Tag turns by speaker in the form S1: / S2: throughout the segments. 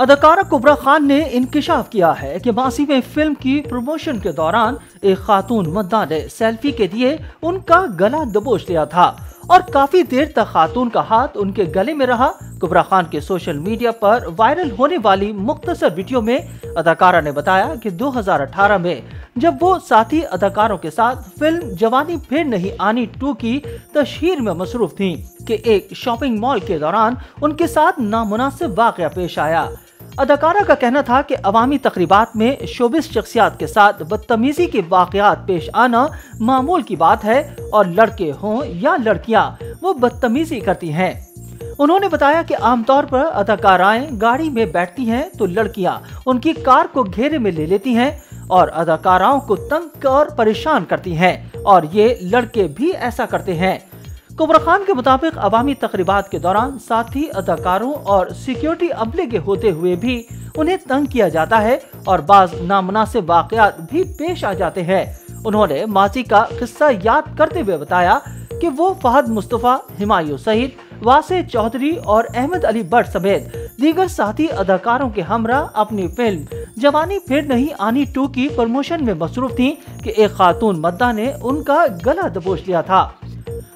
S1: अदाकारा कुबरा खान ने इंकशाफ किया है कि मासी में फ़िल्म की प्रमोशन के दौरान एक खातून मद्दा ने सेल्फी के लिए उनका गला दबोच लिया था और काफ़ी देर तक खातून का हाथ उनके गले में रहा। कुबरा खान के सोशल मीडिया पर वायरल होने वाली मुख्तसर वीडियो में अदाकारा ने बताया कि 2018 में जब वो साथी अदाकारों के साथ फ़िल्म जवानी फिर नहीं आनी टू की तशहीर में मसरूफ थी कि एक शॉपिंग मॉल के दौरान उनके साथ नामुनासिब वाक़ पेश आया। अदाकारा का कहना था कि अवामी तकरीबात में शोबिस शख्सियात के साथ बदतमीजी के वाकयात पेश आना मामूल की बात है और लड़के हों या लड़कियाँ, वो बदतमीजी करती हैं। उन्होंने बताया कि आमतौर पर अदाकाराएँ गाड़ी में बैठती हैं तो लड़कियाँ उनकी कार को घेरे में ले लेती हैं और अदाकाराओं को तंग और परेशान करती हैं और ये लड़के भी ऐसा करते हैं। कुबरा खान के मुताबिक अवामी तकरीबात के दौरान साथी अदाकारों और सिक्योरिटी अमले के होते हुए भी उन्हें तंग किया जाता है और बाज नामनासिब वाकयात भी पेश आ जाते हैं। उन्होंने माजी का किस्सा याद करते हुए बताया कि वो फहद मुस्तफ़ा, हिमायू सहित वासे चौधरी और अहमद अली भट्ट समेत दीगर साथी अदाकारों के हमरा अपनी फ़िल्म जवानी फिर नहीं आनी टू की प्रमोशन में मसरूफ थी कि एक खातून मद्दा ने उनका गला दबोच लिया था।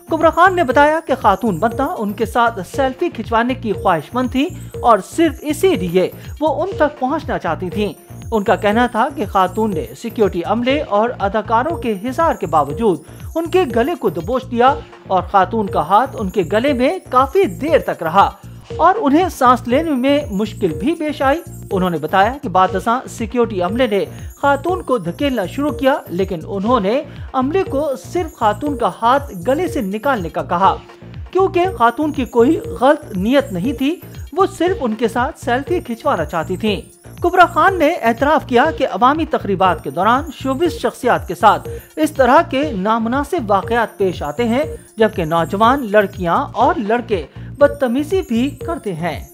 S1: कुबरा खान ने बताया कि खातून बंदा उनके साथ सेल्फी खिंचवाने की ख्वाहिशमंद थी और सिर्फ़ इसीलिए वो उन तक पहुँचना चाहती थी। उनका कहना था कि खातून ने सिक्योरिटी अमले और अदाकारों के हिसार के बावजूद उनके गले को दबोच दिया और खातून का हाथ उनके गले में काफ़ी देर तक रहा और उन्हें सांस लेने में मुश्किल भी पेश आई उन्होंने बताया कि बाद सिक्योरिटी अमले ने खातून को धकेलना शुरू किया, लेकिन उन्होंने अमले को सिर्फ़ खातून का हाथ गले से निकालने का कहा। क्योंकि खातून की कोई गलत नियत नहीं थी, वो सिर्फ़ उनके साथ सेल्फी खिंचवाना चाहती थी। कुबरा खान ने एतराफ किया कि अवामी तकरीबात के दौरान शोबिस शख्सियात के साथ इस तरह के नामनासिब वाकयात पेश आते हैं, जबकि नौजवान लड़कियाँ और लड़के बदतमीजी भी करते हैं।